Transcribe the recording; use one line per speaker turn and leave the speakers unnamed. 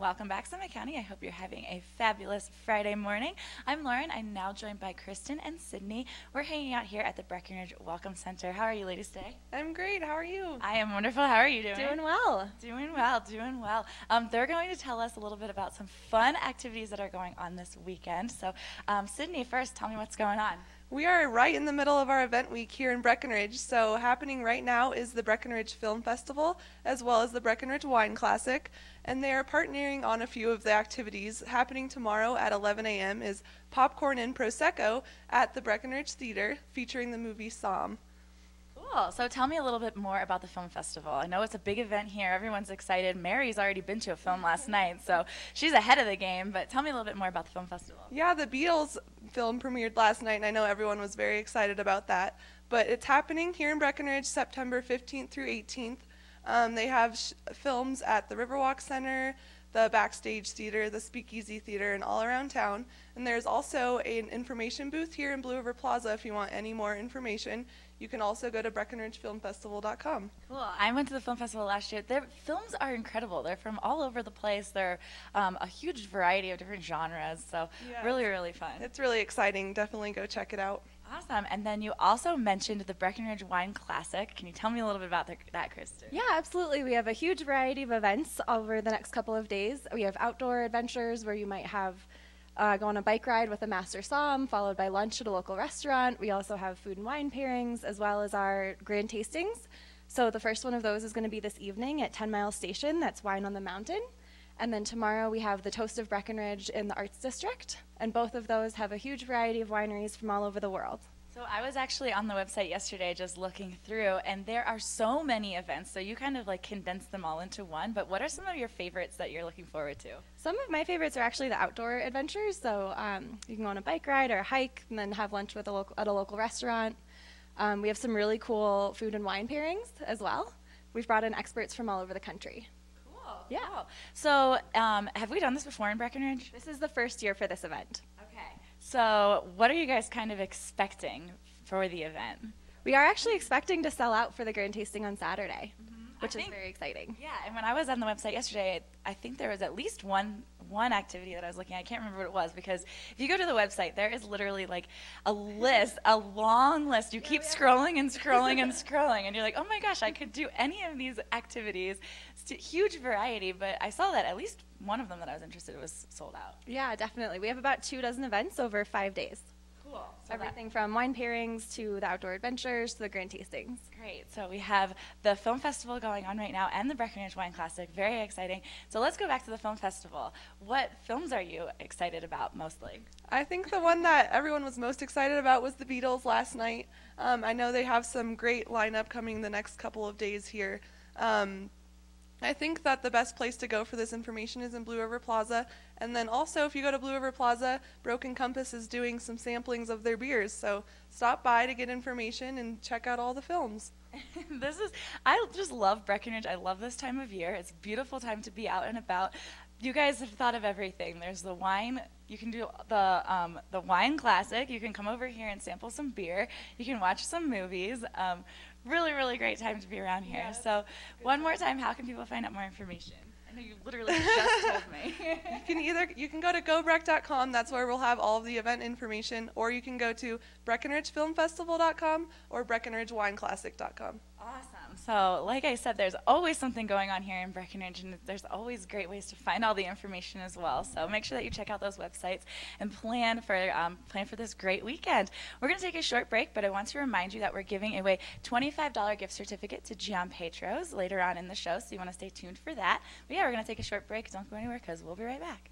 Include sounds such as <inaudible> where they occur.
Welcome back, Summit County. I hope you're having a fabulous Friday morning. I'm Lauren. I'm now joined by Kristen and Sydney. We're hanging out here at the Breckenridge Welcome Center. How are you ladies today?
I'm great. How are you?
I am wonderful. How are you doing?
Doing well.
Doing well, doing well. Um, they're going to tell us a little bit about some fun activities that are going on this weekend. So, um, Sydney, first, tell me what's going on.
We are right in the middle of our event week here in Breckenridge. So, happening right now is the Breckenridge Film Festival as well as the Breckenridge Wine Classic. And they are partnering on a few of the activities. Happening tomorrow at 11 a.m. is Popcorn and Prosecco at the Breckenridge Theater featuring the movie Somm.
Cool. So tell me a little bit more about the film festival. I know it's a big event here. Everyone's excited. Mary's already been to a film last night, so she's ahead of the game. But tell me a little bit more about the film festival.
Yeah, the Beatles film premiered last night, and I know everyone was very excited about that. But it's happening here in Breckenridge September 15th through 18th. Um, they have films at the Riverwalk Center, the Backstage Theater, the Speakeasy Theater, and all around town. And there's also an information booth here in Blue River Plaza if you want any more information. You can also go to BreckenridgeFilmFestival.com.
Cool. I went to the film festival last year. Their films are incredible. They're from all over the place. They're um, a huge variety of different genres. So
Yeah.
really, really fun.
It's really exciting. Definitely go check it out.
Awesome. And then you also mentioned the Breckenridge Wine Classic. Can you tell me a little bit about the, that, Kristen?
Yeah, absolutely. We have a huge variety of events over the next couple of days. We have outdoor adventures where you might have uh, go on a bike ride with a master somm, followed by lunch at a local restaurant. We also have food and wine pairings, as well as our grand tastings. So the first one of those is going to be this evening at 10 Mile Station. That's Wine on the Mountain. And then tomorrow we have the Toast of Breckenridge in the Arts District. And both of those have a huge variety of wineries from all over the world.
So I was actually on the website yesterday just looking through, and there are so many events. So you kind of like condense them all into one. But what are some of your favorites that you're looking forward to?
Some of my favorites are actually the outdoor adventures. So um, you can go on a bike ride or a hike, and then have lunch with a local, at a local restaurant. Um, we have some really cool food and wine pairings as well. We've brought in experts from all over the country.
Cool.
Yeah.
Cool. So um, have we done this before in Breckenridge?
This is the first year for this event.
So what are you guys kind of expecting for the event?
We are actually expecting to sell out for the grand tasting on Saturday, mm-hmm.
I
which is
think-
very exciting.
Yeah, and when I was on the website yesterday, I think there was at least one one activity that I was looking at. I can't remember what it was because if you go to the website, there is literally like a list, a long list. You oh, keep scrolling and <laughs> scrolling and scrolling, and you're like, oh my gosh, I could do any of these activities. It's a huge variety, but I saw that at least one of them that I was interested in was sold out.
Yeah, definitely. We have about two dozen events over five days.
Cool. So that-
Everything from wine pairings to the outdoor adventures to the grand tastings.
Great. So we have the film festival going on right now and the Breckenridge Wine Classic. Very exciting. So let's go back to the film festival. What films are you excited about mostly?
I think the one that everyone was most excited about was the Beatles last night. Um, I know they have some great lineup coming the next couple of days here. Um, I think that the best place to go for this information is in Blue River Plaza. And then also, if you go to Blue River Plaza, Broken Compass is doing some samplings of their beers. So stop by to get information and check out all the films. <laughs>
this is I just love Breckenridge. I love this time of year. It's a beautiful time to be out and about. You guys have thought of everything. There's the wine. You can do the um, the wine classic. You can come over here and sample some beer. You can watch some movies. Um, really, really great time to be around here. so, one more time, how can people find out more information? I know you literally just <laughs> told me.
You can either you can go to gobreck.com. That's where we'll have all of the event information, or you can go to BreckenridgeFilmFestival.com or BreckenridgeWineClassic.com.
Awesome. So, like I said, there's always something going on here in Breckenridge, and there's always great ways to find all the information as well. So, make sure that you check out those websites and plan for um, plan for this great weekend. We're going to take a short break, but I want to remind you that we're giving away $25 gift certificate to Giampietro's later on in the show, so you want to stay tuned for that. But yeah, we're going to take a short break. Don't go anywhere because we'll be right back.